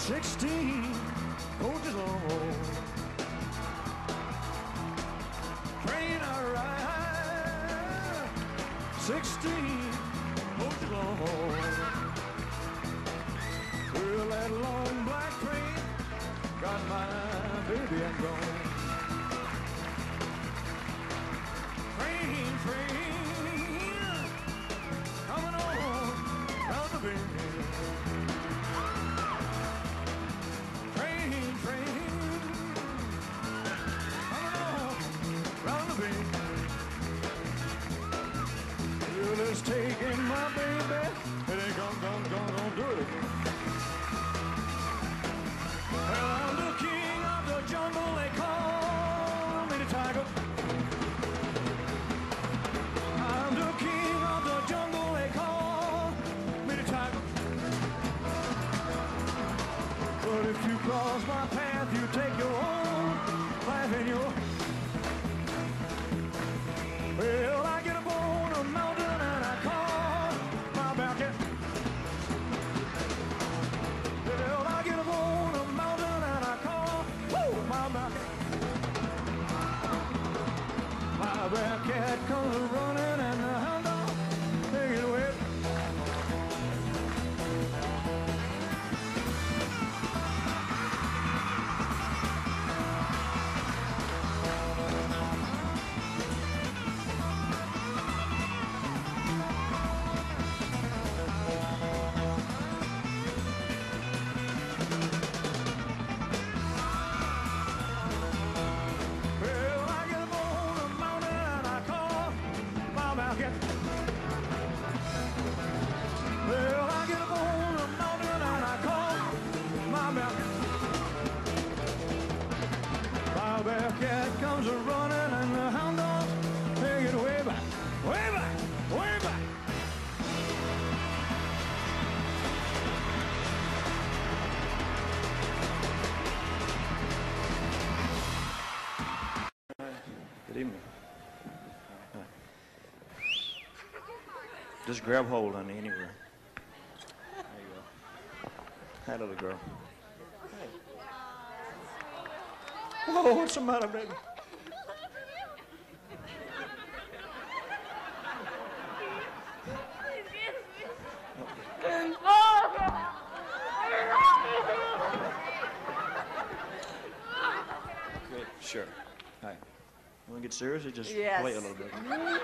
Sixteen coaches long. Train I ride. Sixteen coaches long. Well, that long black It's taking my baby, it ain't gonna, gonna, gonna, gonna do it. Well, I'm the king of the jungle, they call me the tiger. I'm the king of the jungle, they call me the tiger. But if you cross my path, you take your own Bearcat Bearcat comes a running and the hound dogs take it way back, way back, way back. Good evening. Just grab hold, honey, anywhere. There you go. Hi, little girl. Whoa, what's the matter, baby? Good, sure. Hi. You want to get serious or just Yes. play a little bit?